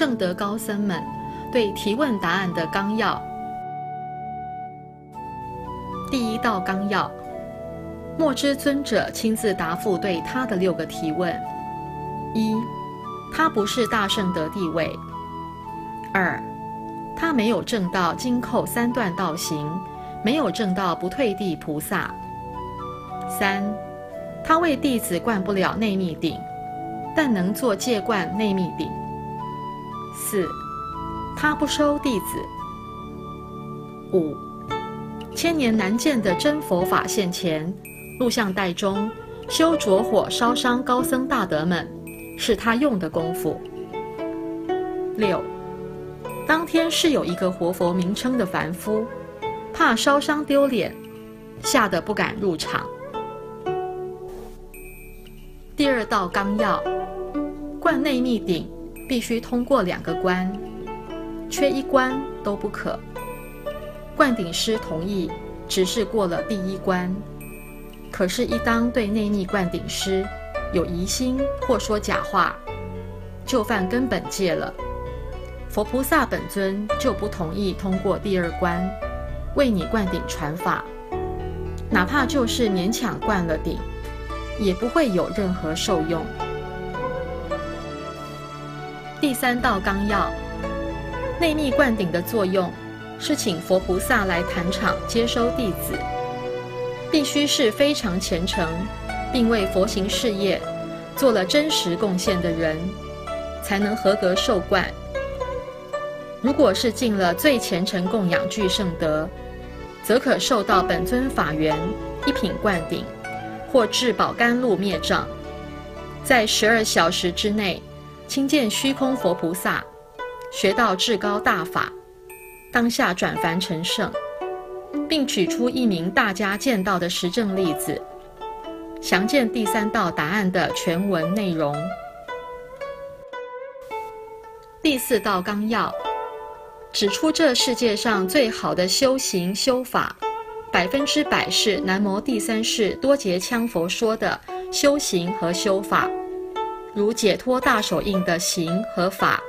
圣德高僧们对提问答案的纲要。第一道纲要：莫知尊者亲自答复对他的六个提问。一，他不是大圣德地位。二，他没有证到金扣三段道行，没有证到不退地菩萨。三，他为弟子灌不了内密顶，但能做戒灌内密顶。四，他不收弟子。五，千年难见的真佛法现前，录像带中修着火烧伤高僧大德们，是他用的功夫。六。当天是有一个活佛名称的凡夫，怕烧伤丢脸，吓得不敢入场。第二道纲要，灌内密顶必须通过两个关，缺一关都不可。灌顶师同意，只是过了第一关，可是，一当对内密灌顶师有疑心或说假话，就犯根本戒了。佛菩萨本尊就不同意通过第二关，为你灌顶传法，哪怕就是勉强灌了顶，也不会有任何受用。第三道纲要，内密灌顶的作用是请佛菩萨来坛场接收弟子，必须是非常虔诚，并为佛行事业做了真实贡献的人，才能合格受灌。如果是尽了最虔诚供养具圣德，则可受到本尊法缘一品灌顶，或至宝甘露灭障，在十二小时之内亲见虚空佛菩萨，学到至高大法，当下转凡成圣，并举出一名大家见到的实证例子，详见第三道答案的全文内容。第四道纲要。指出这世界上最好的修行修法，百分之百是南摩第三世多杰羌佛说的修行和修法，如解脱大手印的行和法，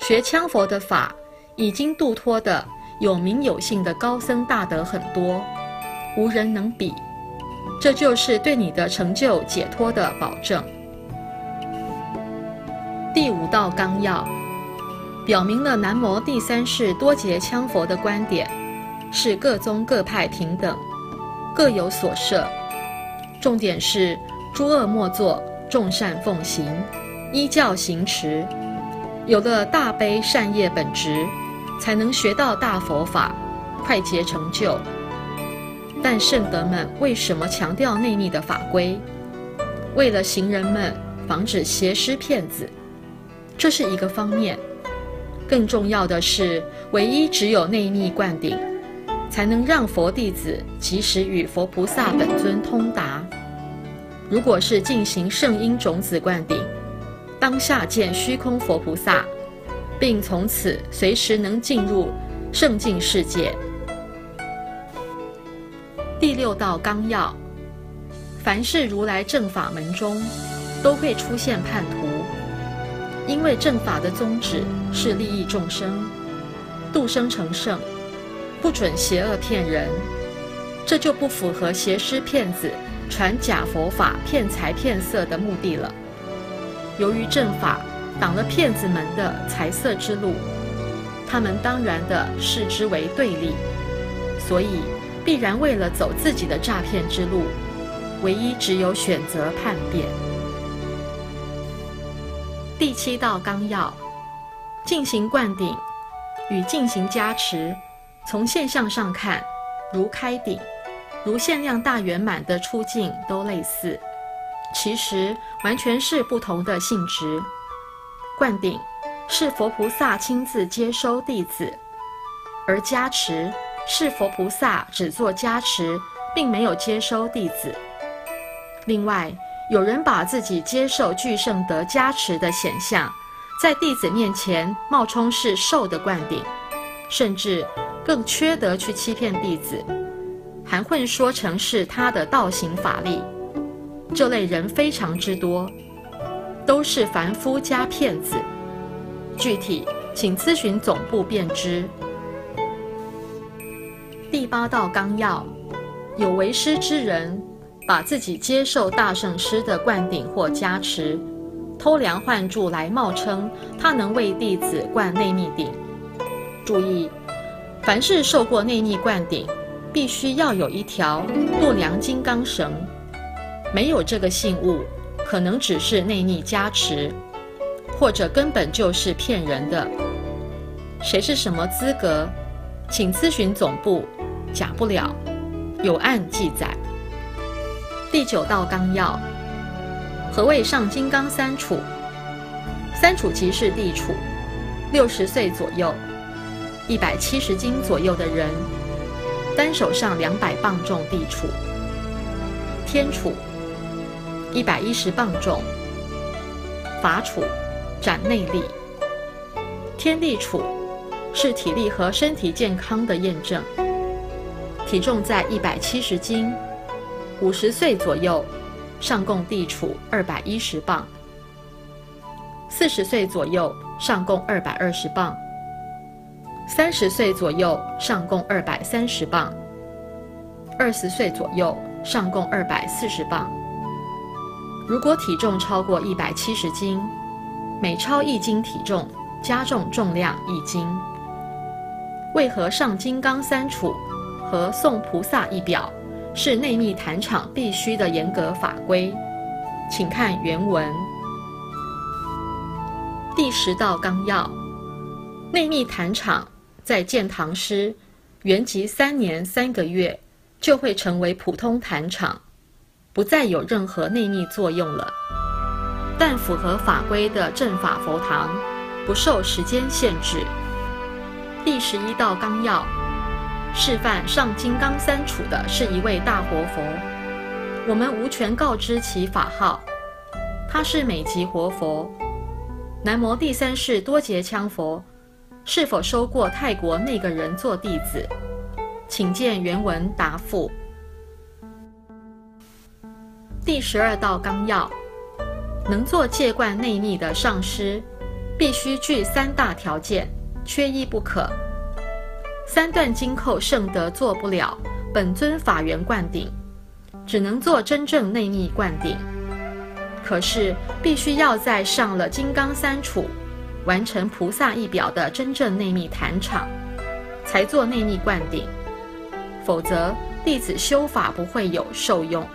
学羌佛的法已经度脱的有名有姓的高僧大德很多，无人能比，这就是对你的成就解脱的保证。第五道纲要。表明了南摩第三世多劫羌佛的观点，是各宗各派平等，各有所设。重点是诸恶莫作，众善奉行，依教行持。有了大悲善业本质，才能学到大佛法，快捷成就。但圣德们为什么强调内密的法规？为了行人们防止邪师骗子，这是一个方面。更重要的是，唯一只有内密灌顶，才能让佛弟子及时与佛菩萨本尊通达。如果是进行圣因种子灌顶，当下见虚空佛菩萨，并从此随时能进入圣境世界。第六道纲要：凡是如来正法门中，都会出现叛徒。因为正法的宗旨是利益众生、度生成圣，不准邪恶骗人，这就不符合邪师骗子传假佛法骗财骗色的目的了。由于正法挡了骗子们的财色之路，他们当然的视之为对立，所以必然为了走自己的诈骗之路，唯一只有选择叛变。第七道纲要：进行灌顶与进行加持，从现象上看，如开顶、如限量大圆满的出境都类似，其实完全是不同的性质。灌顶是佛菩萨亲自接收弟子，而加持是佛菩萨只做加持，并没有接收弟子。另外。有人把自己接受具圣德加持的显象，在弟子面前冒充是受的灌顶，甚至更缺德去欺骗弟子，含混说成是他的道行法力。这类人非常之多，都是凡夫加骗子。具体请咨询总部便知。第八道纲要：有为师之人，把自己接受大圣师的灌顶或加持，偷梁换柱来冒称他能为弟子灌内密顶。注意，凡是受过内密灌顶，必须要有一条度量金刚绳，没有这个信物，可能只是内力加持，或者根本就是骗人的。谁是什么资格？请咨询总部。假不了，有案记载。第九道纲要：何谓上金刚三处？三处即是地处，六十岁左右，一百七十斤左右的人，单手上两百磅重地处；天处，一百一十磅重；法处，展内力。天地处是体力和身体健康的验证。体重在一百七十斤，五十岁左右，上供地处二百一十磅；四十岁左右，上供二百二十磅；三十岁左右，上供二百三十磅；二十岁左右，上供二百四十磅。如果体重超过一百七十斤，每超一斤体重，加重重量一斤。为何上金刚三杵？和送菩萨一表是内密坛场必须的严格法规，请看原文。第十道纲要：内密坛场在建堂师原籍三年三个月就会成为普通坛场，不再有任何内密作用了。但符合法规的正法佛堂不受时间限制。第十一道纲要。示范上金刚三处的是一位大活佛，我们无权告知其法号。他是美籍活佛，南摩第三世多杰羌佛，是否收过泰国那个人做弟子？请见原文答复。第十二道纲要：能做戒观内密的上师，必须具三大条件，缺一不可。三段金扣圣德做不了本尊法源灌顶，只能做真正内密灌顶。可是必须要在上了金刚三处，完成菩萨一表的真正内密坛场，才做内密灌顶。否则弟子修法不会有受用。